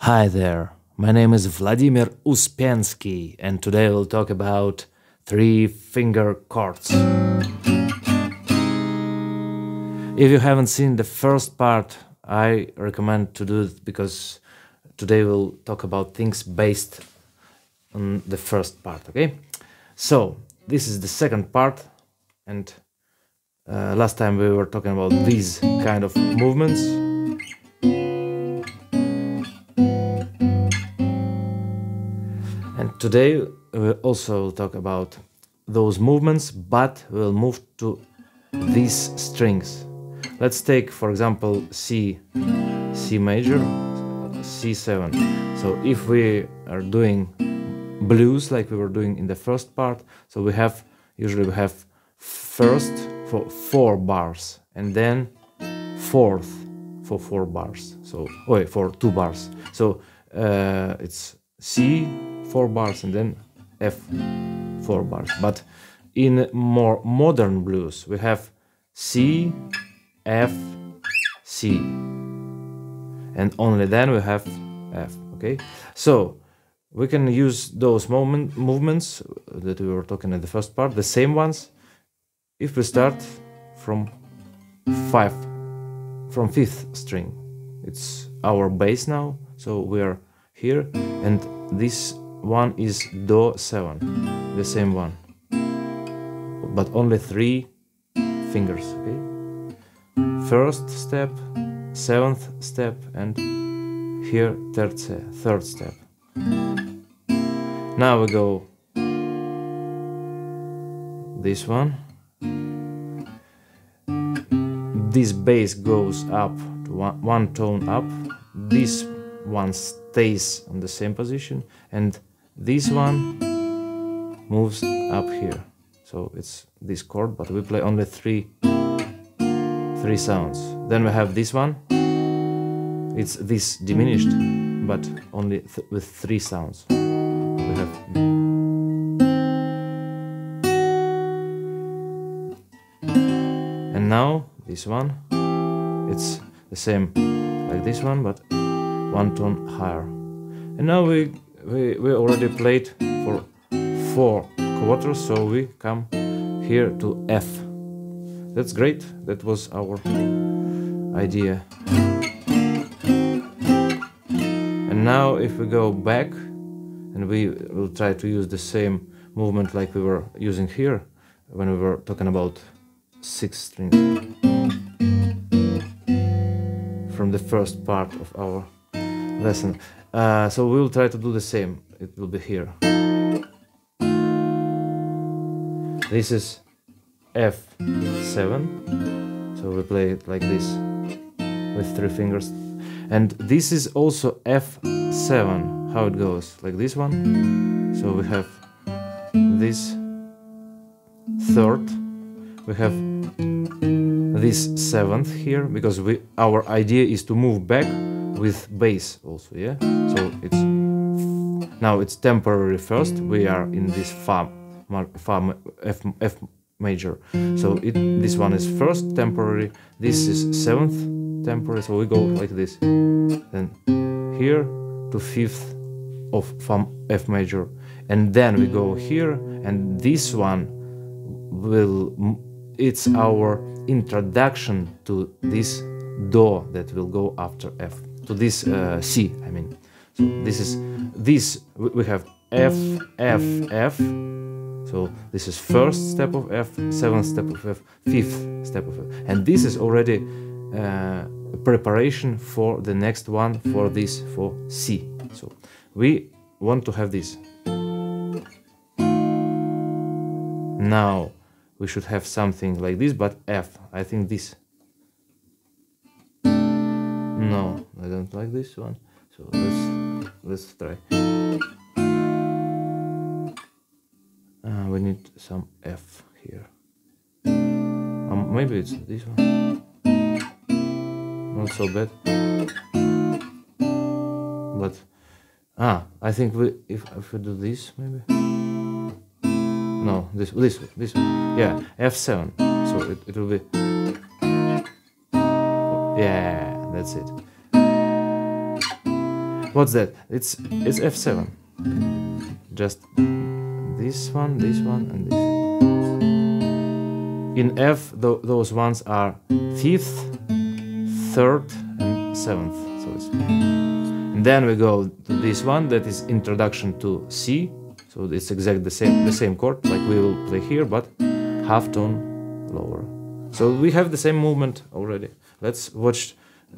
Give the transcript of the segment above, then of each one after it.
Hi there, my name is Vladimir Uspenskii, and today we'll talk about three finger chords. If you haven't seen the first part, I recommend to do it because today we'll talk about things based on the first part, okay? So, this is the second part, and uh, last time we were talking about these kind of movements. And today we'll also talk about those movements, but we'll move to these strings. Let's take, for example, C, C major, C7. So if we are doing blues like we were doing in the first part, so we have usually we have first for four bars and then fourth for four bars. So wait for two bars. So uh, it's C four bars and then F four bars. But in more modern blues we have C F, C. And only then we have F, okay? So we can use those moment, movements that we were talking in the first part, the same ones, if we start from five, from fifth string. It's our bass now, so we are here, and this one is Do 7, the same one, but only three fingers, okay? first step, seventh step, and here third, third step. Now we go this one. This bass goes up to one, one tone up. This one stays on the same position, and this one moves up here. So it's this chord, but we play only three three sounds. Then we have this one. It's this diminished, but only th with three sounds. We have and now this one. It's the same like this one, but one tone higher. And now we we, we already played for four quarters, so we come here to F. That's great. That was our idea. And now if we go back and we will try to use the same movement like we were using here when we were talking about six strings from the first part of our lesson. Uh, so we will try to do the same. It will be here. This is F7. So we play it like this with three fingers. And this is also F7, how it goes, like this one. So we have this third, we have this seventh here, because we our idea is to move back with bass also, yeah? So it's now it's temporary first, we are in this Fa, fa F, F major. So it, this one is first temporary, this is seventh temporary, so we go like this. Then here to fifth of F major, and then we go here, and this one will, it's our introduction to this Do that will go after F, to this uh, C, I mean. So this is, this, we have F, F, F, so this is first step of F, seventh step of F, fifth step of F. And this is already uh, preparation for the next one, for this, for C. So we want to have this. Now we should have something like this, but F, I think this. No, I don't like this one. So let's let's try. Uh, we need some F here. Um, maybe it's this one. Not so bad. But ah, I think we if if we do this maybe. No, this this this one. Yeah, F7. So it, it will be. Yeah, that's it. what's that? It's it's F7. Just this one, this one, and this. In F, th those ones are fifth, third, and seventh. So it's and then we go to this one that is introduction to C. So it's exactly the same the same chord like we will play here, but half tone lower. So we have the same movement already. Let's watch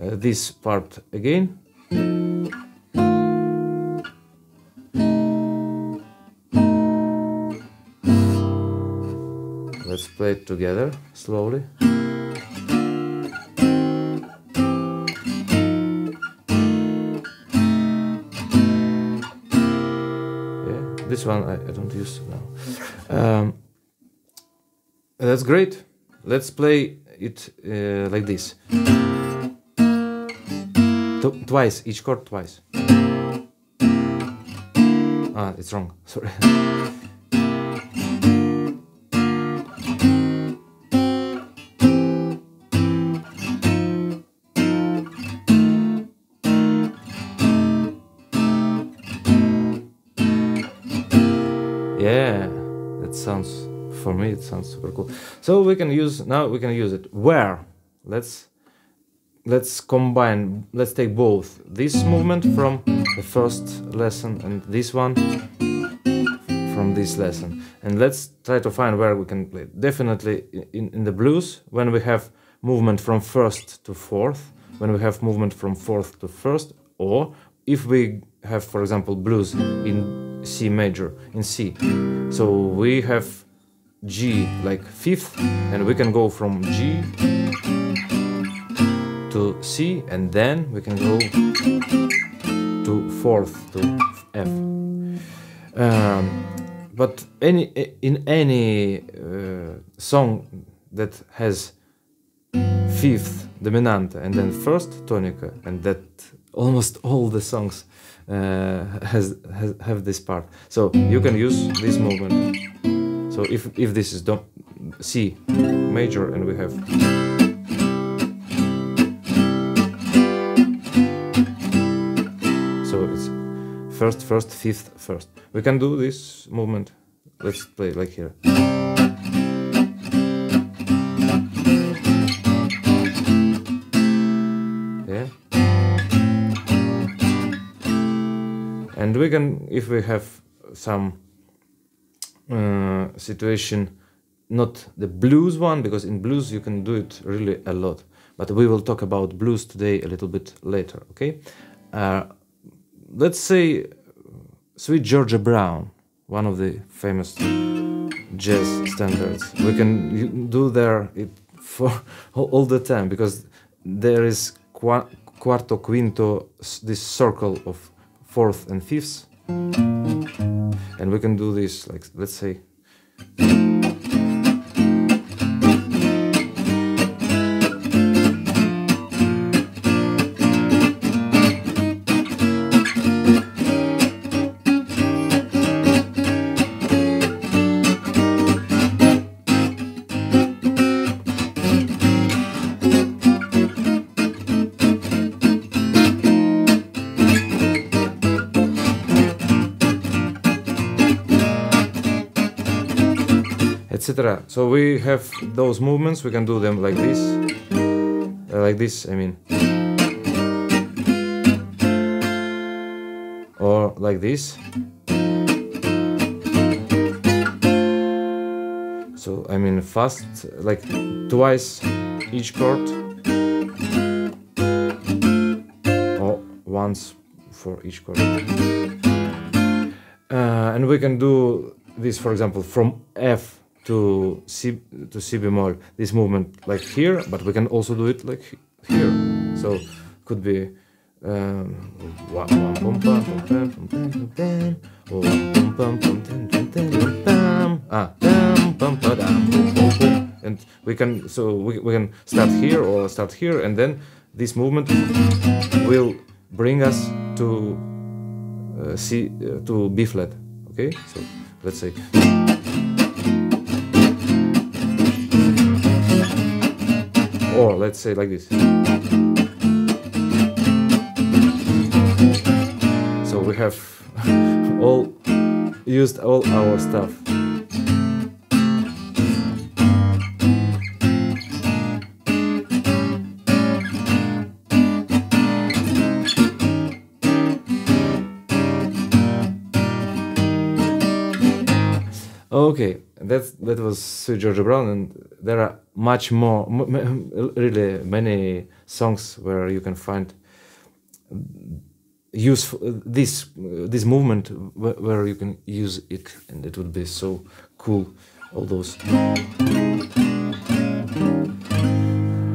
uh, this part again. Let's play it together slowly. Yeah, this one I, I don't use now. Um, that's great. Let's play it uh, like this. Twice, each chord twice. Ah, it's wrong. Sorry. yeah, that sounds for me it sounds super cool. So we can use now we can use it. Where? Let's let's combine let's take both this movement from the first lesson and this one from this lesson. And let's try to find where we can play. Definitely in, in the blues when we have movement from first to fourth when we have movement from fourth to first or if we have for example blues in c major in c. So we have g like fifth and we can go from g to C and then we can go to fourth to F. Um, but any in any uh, song that has fifth dominante and then first tonica and that almost all the songs uh, has, has have this part. So you can use this movement. So if if this is C major and we have first, first, fifth, first. We can do this movement. Let's play like here. Yeah. And we can, if we have some uh, situation, not the blues one, because in blues you can do it really a lot. But we will talk about blues today a little bit later, okay? Uh, let's say Sweet Georgia Brown, one of the famous jazz standards. We can do there it for all the time because there is quarto, quinto, this circle of fourth and fifths, and we can do this like let's say. Etc. So we have those movements, we can do them like this, uh, like this, I mean. Or like this. So I mean fast, like twice each chord. Or once for each chord. Uh, and we can do this, for example, from F to C to C bemol this movement like here, but we can also do it like here. So could be um, and we can so we, we can start here or start here and then this movement will bring us to uh, C uh, to B flat okay so let's say or let's say like this So we have all used all our stuff. Okay, that's that was Sweet Georgia Brown, and there are much more, really many songs where you can find use this this movement where you can use it, and it would be so cool. All those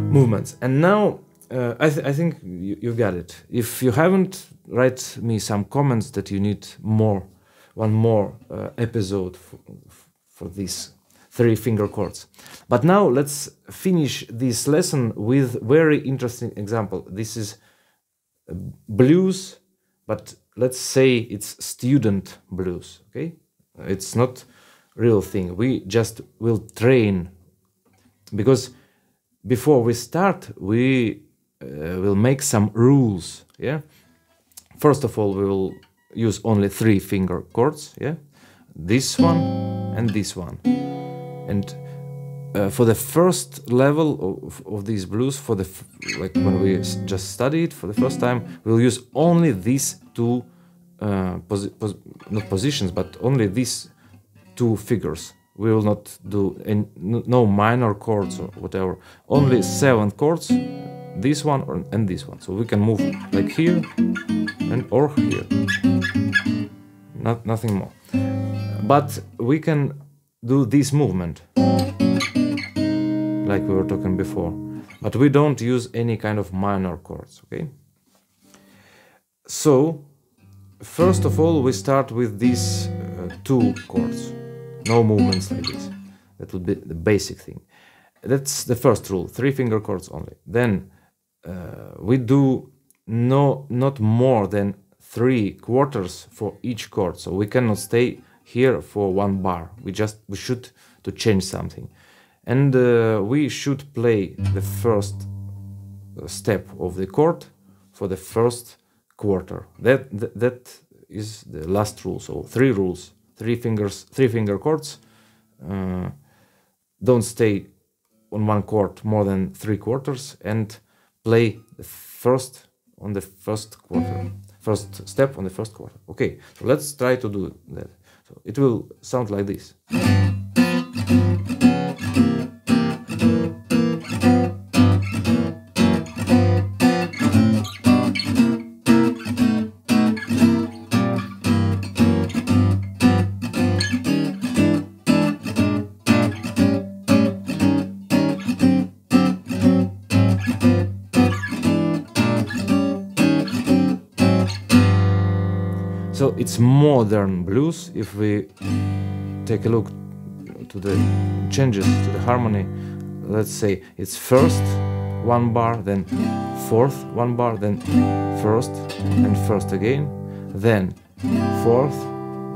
movements, and now uh, I, th I think you, you got it. If you haven't, write me some comments that you need more one more uh, episode for, these three finger chords. But now let's finish this lesson with very interesting example. This is blues, but let's say it's student blues, okay? It's not real thing. We just will train because before we start, we uh, will make some rules, yeah? First of all, we will use only three finger chords, yeah? This one and this one. And uh, for the first level of, of these blues, for the like when we just studied for the first time, we'll use only these two, uh, posi pos not positions, but only these two figures. We will not do any, no minor chords or whatever. Only seven chords, this one or, and this one. So we can move like here and or here not nothing more. But we can do this movement, like we were talking before, but we don't use any kind of minor chords, okay? So, first of all, we start with these uh, two chords, no movements like this. That would be the basic thing. That's the first rule, three finger chords only. Then uh, we do no, not more than three quarters for each chord. So we cannot stay here for one bar. We just we should to change something, and uh, we should play the first uh, step of the chord for the first quarter. That that, that is the last rule. So three rules, three fingers, three finger chords. Uh, don't stay on one chord more than three quarters and play the first on the first quarter first step on the first quarter. Okay, so let's try to do that. It will sound like this. It's modern blues if we take a look to the changes to the harmony. Let's say it's first one bar, then fourth one bar, then first and first again, then fourth,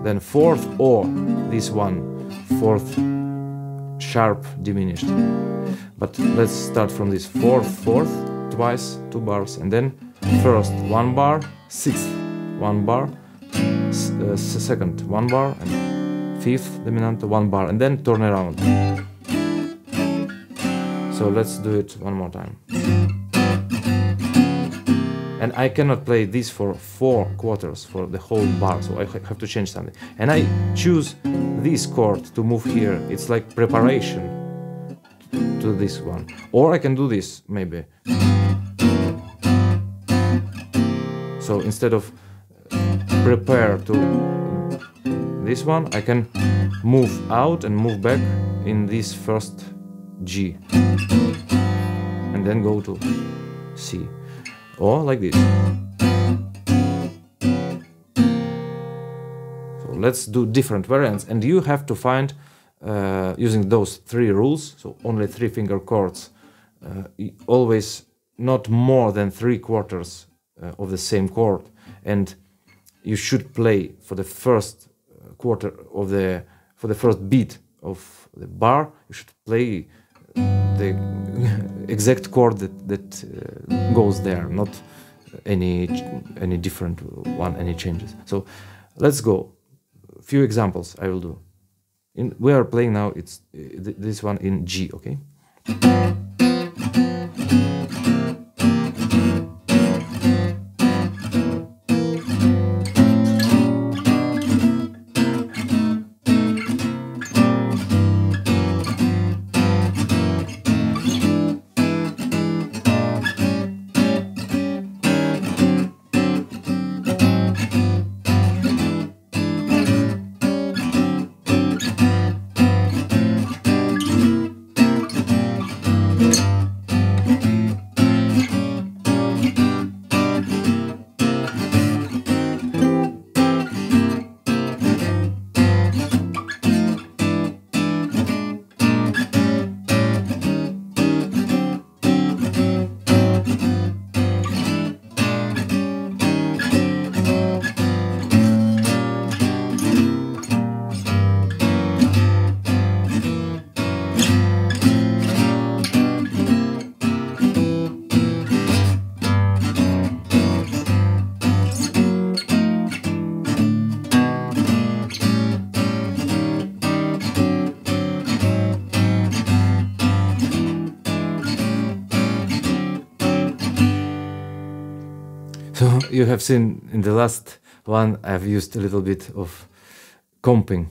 then fourth or this one, fourth sharp diminished. But let's start from this fourth, fourth, twice, two bars, and then first one bar, sixth one bar, uh, second one bar and fifth dominant one bar and then turn around. So let's do it one more time. And I cannot play this for four quarters for the whole bar so I have to change something. And I choose this chord to move here. It's like preparation to this one. Or I can do this maybe. So instead of prepare to this one, I can move out and move back in this first G. And then go to C. Or like this. So let's do different variants. And you have to find uh, using those three rules, so only three finger chords, uh, always not more than three quarters uh, of the same chord. And you should play for the first uh, quarter of the for the first beat of the bar you should play the exact chord that, that uh, goes there not any any different one, any changes. So let's go. A few examples I will do. In, we are playing now. It's uh, this one in G. Okay. You have seen in the last one I've used a little bit of comping.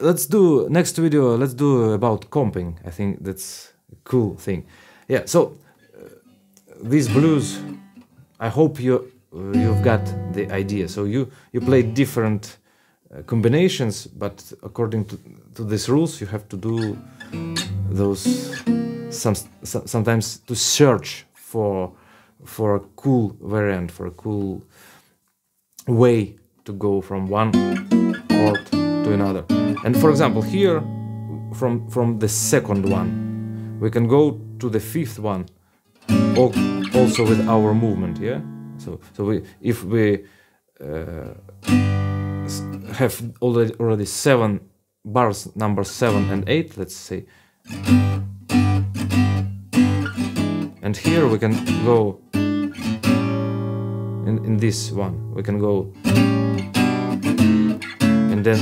Let's do next video. Let's do about comping. I think that's a cool thing. Yeah. So uh, these blues, I hope you uh, you've got the idea. So you you play different uh, combinations, but according to to these rules, you have to do those some, some sometimes to search for for a cool variant, for a cool way to go from one chord to another. And for example, here from from the second one, we can go to the fifth one, also with our movement. Yeah. So so we if we uh, have already already seven bars, number seven and eight, let's say. And here we can go in, in this one. We can go and then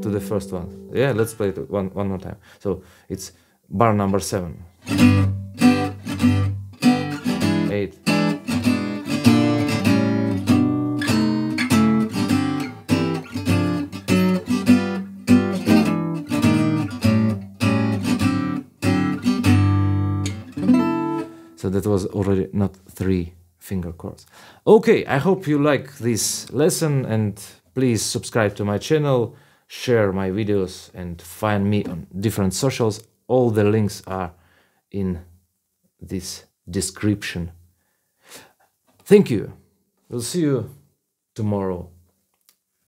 to the first one. Yeah, let's play it one, one more time. So it's bar number seven. Eight. That was already not three finger chords. Okay, I hope you like this lesson and please subscribe to my channel, share my videos and find me on different socials. All the links are in this description. Thank you. We'll see you tomorrow.